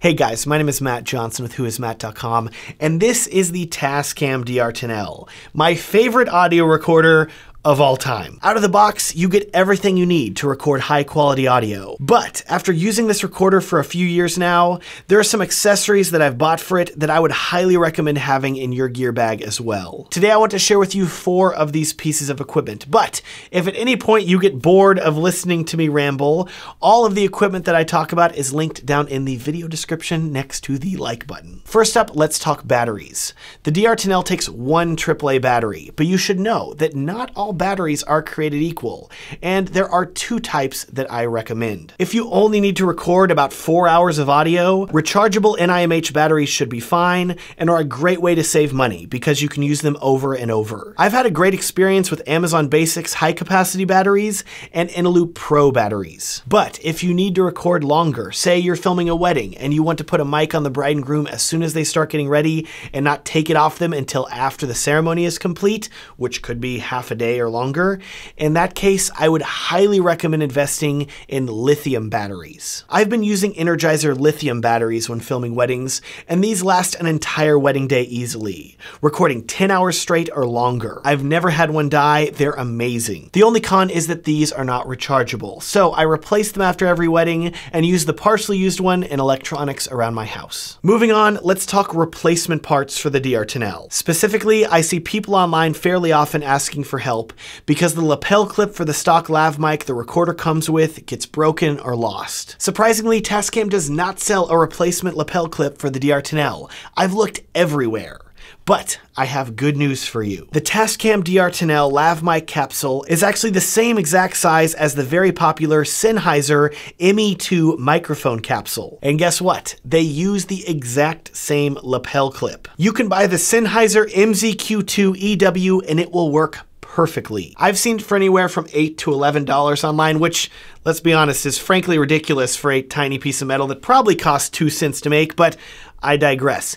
Hey guys, my name is Matt Johnson with whoismatt.com, and this is the Tascam DR10L, my favorite audio recorder of all time. Out of the box, you get everything you need to record high quality audio. But after using this recorder for a few years now, there are some accessories that I've bought for it that I would highly recommend having in your gear bag as well. Today I want to share with you four of these pieces of equipment, but if at any point you get bored of listening to me ramble, all of the equipment that I talk about is linked down in the video description next to the like button. First up, let's talk batteries. The DR10L takes one AAA battery, but you should know that not all all batteries are created equal, and there are two types that I recommend. If you only need to record about four hours of audio, rechargeable NIMH batteries should be fine and are a great way to save money because you can use them over and over. I've had a great experience with Amazon Basics high capacity batteries and Eneloop Pro batteries. But if you need to record longer, say you're filming a wedding and you want to put a mic on the bride and groom as soon as they start getting ready and not take it off them until after the ceremony is complete, which could be half a day or longer, in that case, I would highly recommend investing in lithium batteries. I've been using Energizer lithium batteries when filming weddings, and these last an entire wedding day easily, recording 10 hours straight or longer. I've never had one die, they're amazing. The only con is that these are not rechargeable, so I replace them after every wedding and use the partially used one in electronics around my house. Moving on, let's talk replacement parts for the DR10L. Specifically, I see people online fairly often asking for help because the lapel clip for the stock lav mic the recorder comes with gets broken or lost. Surprisingly, Tascam does not sell a replacement lapel clip for the DR10L. I've looked everywhere. But I have good news for you. The Tascam DR10L lav mic capsule is actually the same exact size as the very popular Sennheiser ME2 microphone capsule. And guess what? They use the exact same lapel clip. You can buy the Sennheiser MZQ2 EW and it will work perfectly. I've seen it for anywhere from 8 to $11 online, which, let's be honest, is frankly ridiculous for a tiny piece of metal that probably costs 2 cents to make, but I digress.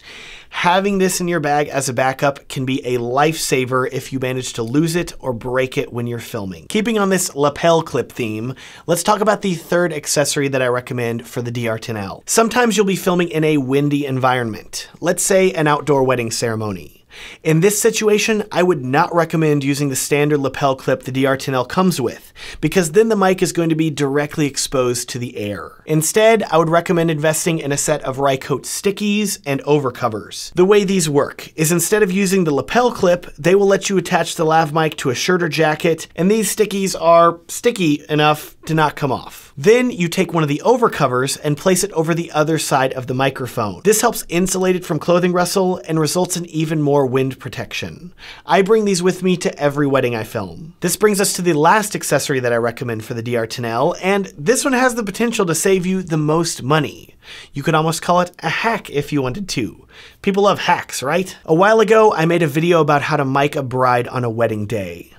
Having this in your bag as a backup can be a lifesaver if you manage to lose it or break it when you're filming. Keeping on this lapel clip theme, let's talk about the third accessory that I recommend for the DR10L. Sometimes you'll be filming in a windy environment, let's say an outdoor wedding ceremony. In this situation, I would not recommend using the standard lapel clip the DR10L comes with, because then the mic is going to be directly exposed to the air. Instead, I would recommend investing in a set of Rycote stickies and overcovers. The way these work is instead of using the lapel clip, they will let you attach the lav mic to a shirt or jacket, and these stickies are sticky enough to not come off. Then you take one of the overcovers and place it over the other side of the microphone. This helps insulate it from clothing rustle and results in even more wind protection. I bring these with me to every wedding I film. This brings us to the last accessory that I recommend for the DR10L, and this one has the potential to save you the most money. You could almost call it a hack if you wanted to. People love hacks, right? A while ago, I made a video about how to mic a bride on a wedding day.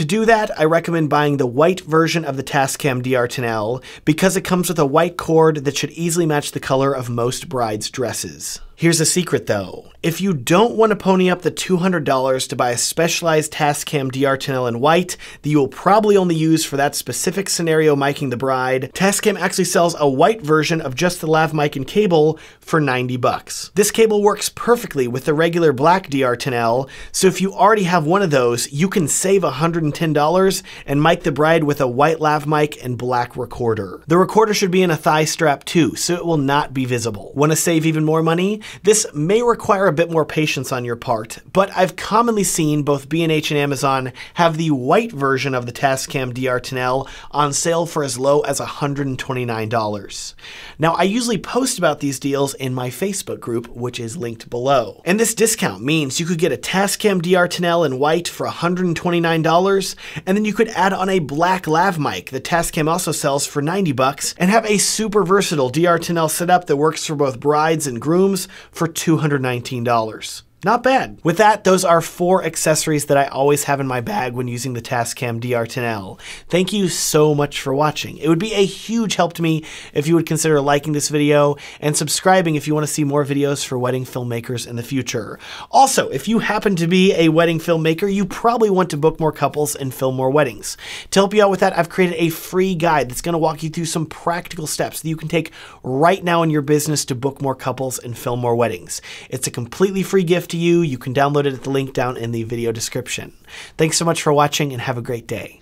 To do that, I recommend buying the white version of the Tascam DR10L because it comes with a white cord that should easily match the color of most brides' dresses. Here's a secret though. If you don't want to pony up the $200 to buy a specialized Tascam DR10L in white that you will probably only use for that specific scenario miking the bride, Tascam actually sells a white version of just the lav mic and cable for 90 bucks. This cable works perfectly with the regular black DR10L, so if you already have one of those, you can save $110 and mic the bride with a white lav mic and black recorder. The recorder should be in a thigh strap too, so it will not be visible. Want to save even more money? This may require a bit more patience on your part, but I've commonly seen both B&H and Amazon have the white version of the Tascam DR10L on sale for as low as $129. Now, I usually post about these deals in my Facebook group, which is linked below. And this discount means you could get a Tascam DR10L in white for $129, and then you could add on a black lav mic that Tascam also sells for 90 bucks, and have a super versatile DR10L setup that works for both brides and grooms for $219. Not bad. With that, those are four accessories that I always have in my bag when using the Tascam DR10L. Thank you so much for watching. It would be a huge help to me if you would consider liking this video and subscribing if you want to see more videos for wedding filmmakers in the future. Also, if you happen to be a wedding filmmaker, you probably want to book more couples and film more weddings. To help you out with that, I've created a free guide that's going to walk you through some practical steps that you can take right now in your business to book more couples and film more weddings. It's a completely free gift to you. You can download it at the link down in the video description. Thanks so much for watching and have a great day.